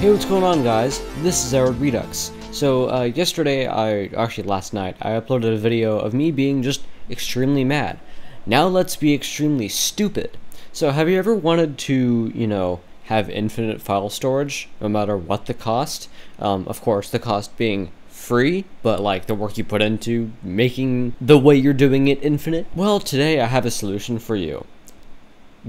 Hey, what's going on guys? This is iRedRedux. So, uh, yesterday, I, actually last night, I uploaded a video of me being just extremely mad. Now let's be extremely stupid. So, have you ever wanted to, you know, have infinite file storage, no matter what the cost? Um, of course, the cost being free, but like the work you put into making the way you're doing it infinite? Well, today I have a solution for you.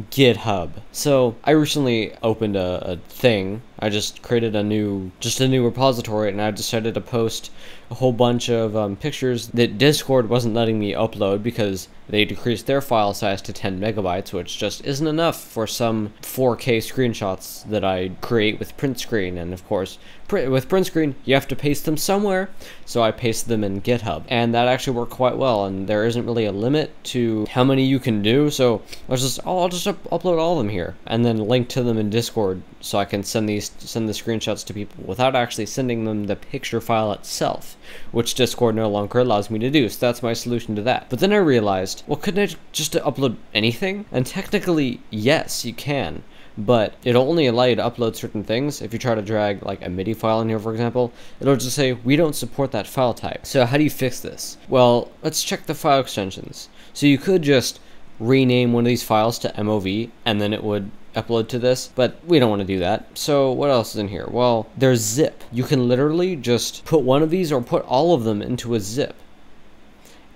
GitHub. So I recently opened a, a, thing. I just created a new, just a new repository, and I decided to post a whole bunch of um, pictures that Discord wasn't letting me upload because they decreased their file size to 10 megabytes, which just isn't enough for some 4K screenshots that I create with print screen. And of course, pr with print screen, you have to paste them somewhere. So I pasted them in GitHub, and that actually worked quite well. And there isn't really a limit to how many you can do. So I'll just, I'll just up upload all of them here, and then link to them in Discord, so I can send these, send the screenshots to people without actually sending them the picture file itself, which Discord no longer allows me to do. So that's my solution to that. But then I realized well, couldn't I just upload anything? And technically, yes, you can but it'll only allow you to upload certain things. If you try to drag like a MIDI file in here, for example, it'll just say, we don't support that file type. So how do you fix this? Well, let's check the file extensions. So you could just rename one of these files to MOV, and then it would upload to this, but we don't want to do that. So what else is in here? Well, there's zip. You can literally just put one of these or put all of them into a zip.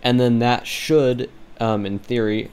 And then that should um, in theory,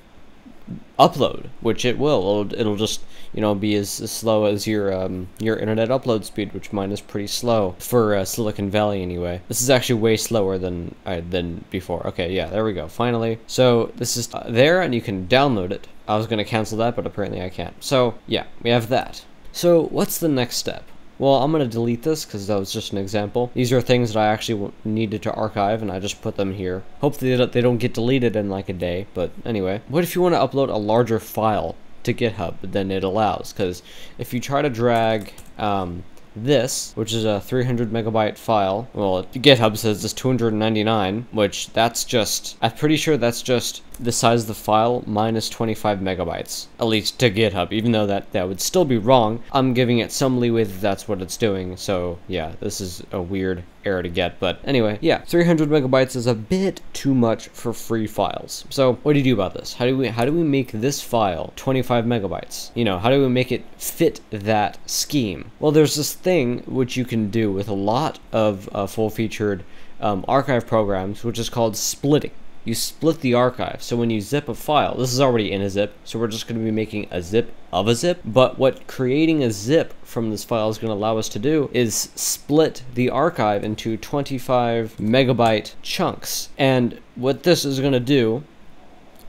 upload, which it will. It'll, it'll just you know be as, as slow as your um, your internet upload speed, which mine is pretty slow for uh, Silicon Valley anyway. This is actually way slower than I than before. Okay, yeah, there we go. Finally, so this is uh, there, and you can download it. I was gonna cancel that, but apparently I can't. So yeah, we have that. So what's the next step? Well, I'm going to delete this because that was just an example. These are things that I actually needed to archive and I just put them here. Hopefully they don't get deleted in like a day, but anyway. What if you want to upload a larger file to GitHub than it allows? Because if you try to drag um, this, which is a 300 megabyte file. Well, GitHub says it's 299, which that's just, I'm pretty sure that's just the size of the file minus 25 megabytes, at least to GitHub, even though that, that would still be wrong. I'm giving it some leeway that that's what it's doing, so yeah, this is a weird error to get, but anyway, yeah, 300 megabytes is a bit too much for free files. So what do you do about this? How do we, how do we make this file 25 megabytes? You know, how do we make it fit that scheme? Well, there's this thing which you can do with a lot of uh, full-featured um, archive programs, which is called splitting you split the archive. So when you zip a file, this is already in a zip, so we're just going to be making a zip of a zip. But what creating a zip from this file is going to allow us to do is split the archive into 25 megabyte chunks. And what this is going to do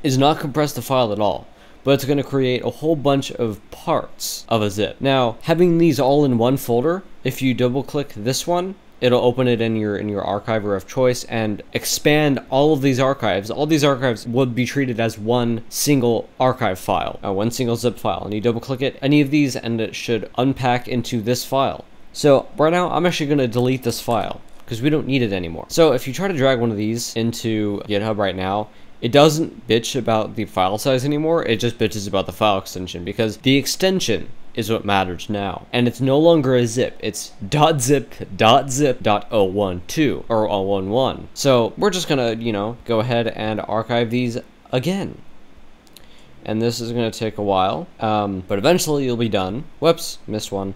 is not compress the file at all but it's going to create a whole bunch of parts of a zip. Now, having these all in one folder, if you double click this one, it'll open it in your in your archiver of choice and expand all of these archives. All these archives would be treated as one single archive file, uh, one single zip file. And you double click it, any of these, and it should unpack into this file. So right now, I'm actually going to delete this file because we don't need it anymore. So if you try to drag one of these into GitHub right now, it doesn't bitch about the file size anymore, it just bitches about the file extension because the extension is what matters now. And it's no longer a zip, it's .zip, .zip, .012, or 011. So we're just gonna, you know, go ahead and archive these again. And this is gonna take a while, um, but eventually you'll be done. Whoops, missed one.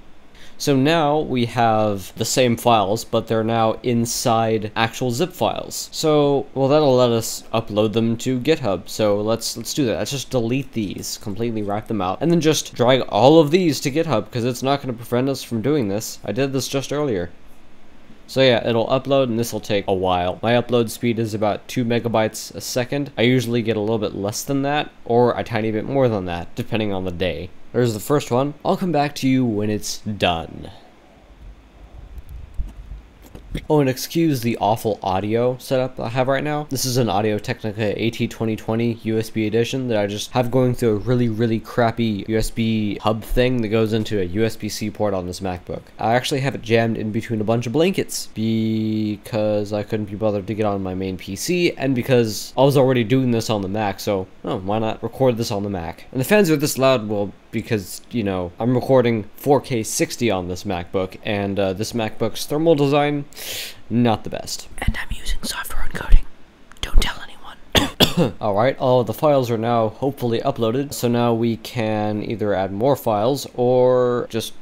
So now we have the same files, but they're now inside actual zip files. So, well, that'll let us upload them to GitHub. So let's let's do that. Let's just delete these, completely write them out, and then just drag all of these to GitHub because it's not going to prevent us from doing this. I did this just earlier. So yeah, it'll upload and this will take a while. My upload speed is about 2 megabytes a second. I usually get a little bit less than that, or a tiny bit more than that, depending on the day. There's the first one. I'll come back to you when it's done. Oh, and excuse the awful audio setup I have right now. This is an Audio Technica AT2020 USB edition that I just have going through a really, really crappy USB hub thing that goes into a USB-C port on this MacBook. I actually have it jammed in between a bunch of blankets because I couldn't be bothered to get on my main PC and because I was already doing this on the Mac, so oh, why not record this on the Mac? And the fans are this loud, well, because, you know, I'm recording 4K 60 on this MacBook, and uh, this MacBook's thermal design, not the best. And I'm using software encoding. Don't tell anyone. All of the files are now hopefully uploaded, so now we can either add more files or just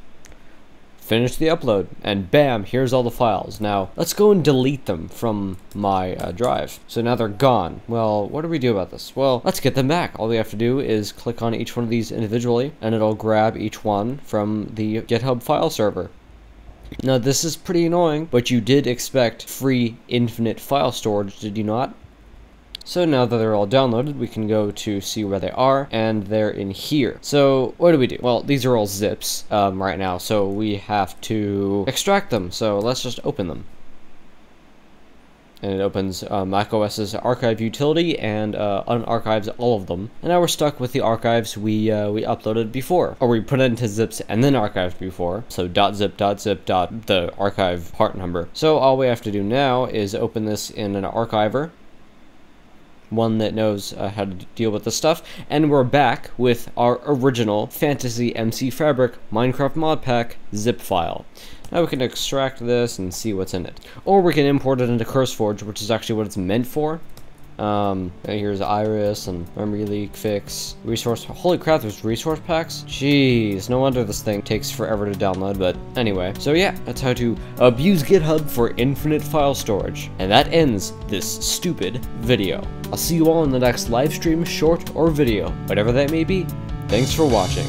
finish the upload, and bam, here's all the files. Now, let's go and delete them from my uh, drive. So now they're gone. Well, what do we do about this? Well, let's get them back. All we have to do is click on each one of these individually, and it'll grab each one from the GitHub file server. Now, this is pretty annoying, but you did expect free infinite file storage, did you not? So now that they're all downloaded, we can go to see where they are, and they're in here. So what do we do? Well, these are all zips um, right now, so we have to extract them. So let's just open them. And it opens uh, macOS's archive utility and uh, unarchives all of them. And now we're stuck with the archives we uh, we uploaded before, or we put into zips and then archived before. So dot .zip dot .zip dot the archive part number. So all we have to do now is open this in an archiver one that knows uh, how to deal with this stuff. And we're back with our original Fantasy MC Fabric Minecraft mod pack zip file. Now we can extract this and see what's in it. Or we can import it into CurseForge, which is actually what it's meant for. Um, here's Iris and Memory Leak Fix. Resource. Holy crap, there's resource packs? Jeez, no wonder this thing takes forever to download, but anyway. So yeah, that's how to abuse GitHub for infinite file storage. And that ends this stupid video. I'll see you all in the next live stream, short, or video, whatever that may be. Thanks for watching.